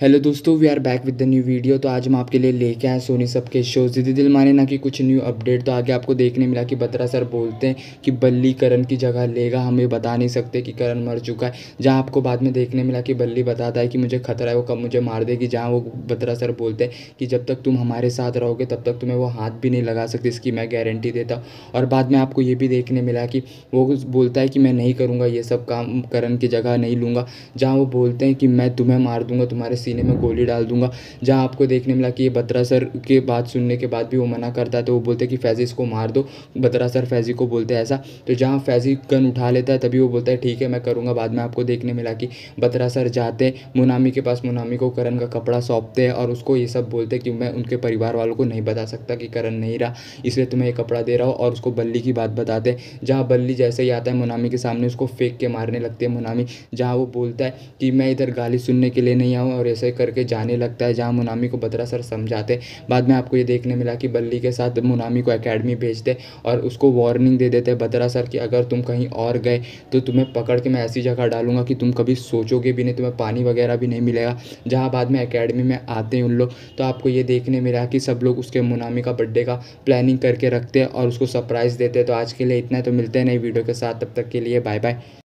Hello दोस्तों we are back with the new video तो आज हम आपके लिए लेके आए सोनी सब के शो जिद दिल माने ना कि कुछ न्यू अपडेट तो आगे आपको देखने मिला कि बत्रा सर बोलते हैं कि बल्ली करण की जगह लेगा। हम बता नहीं सकते कि करण मर चुका है। जहाँ आपको बाद में देखने मिला कि बल्ली बताता है कि मुझे खतरा है, वो कब मुझे मार देगी। जहाँ वो बत्रा सर बोलते हैं कि जब तक तुम हमारे साथ रहोगे, तब तक तुम्हें वो हाथ भी नहीं लगा सकती, इसकी मैं गारंटी देता हूँ। और बाद में आपको ये भी देखने मिला कि वो बोलता है कि मैं नहीं करूँगा ये सब काम, करण की जगह नहीं लूँगा। जहाँ वो बोलते हैं कि मैं तुम्हें मार दूँगा, तुम्हारे सीने में गोली डाल दूँगा। जहाँ आपको देखने मिला कि ये बत्रा सर के बात सुनने के बाद भी वो मना करता है तो वो बोलते कि फैज़ी इसको मार दो। बत्रा सर फैज़ी को बोलते हैं ऐसा। तो जहाँ फैज़ी गन उठा लेता है, तभी वो बोलता है, ठीक है, मैं करूँगा। बाद में आपको देखने मिला कि बत्रा सर जाते मुनामी के पास। मुनामी को करण का कपड़ा सौंपते हैं और उसको ये सब बोलते हैं कि मैं उनके परिवार वालों को नहीं बता सकता कि करण नहीं रहा, इसलिए तुम्हें ये कपड़ा दे रहा हूँ और उसको बल्ली की बात बताते हैं। जहाँ बल्ली जैसे ही आता है, मुनामी के सामने उसको फेंक के मारने लगते हैं। मुनामी जहाँ वो बोलता है कि मैं इधर गाली सुनने के लिए नहीं आऊँ और ऐसे करके जाने लगता है, जहाँ मुनामी को बत्रा सर समझाते। बाद में आपको ये देखने मिला कि बल्ली के साथ मुनामी को अकेडमी भेजते और उसको वार्निंग दे देते बत्रा सर कि अगर तुम कहीं और गए तो तुम्हें पकड़ के मैं ऐसी जगह डालूँगा कि तुम कभी सोचोगे भी नहीं, तुम्हें पानी वगैरह भी नहीं मिलेगा। जहाँ बाद में अकेडमी में आते हैं उन लोग तो आपको ये देखने मिला कि सब लोग उसके मुनामी का बर्थडे का प्लानिंग करके रखते हैं और उसको सरप्राइज़ देते हैं। तो आज के लिए इतना तो मिलते हैं नई वीडियो के साथ, तब तक के लिए बाय बाय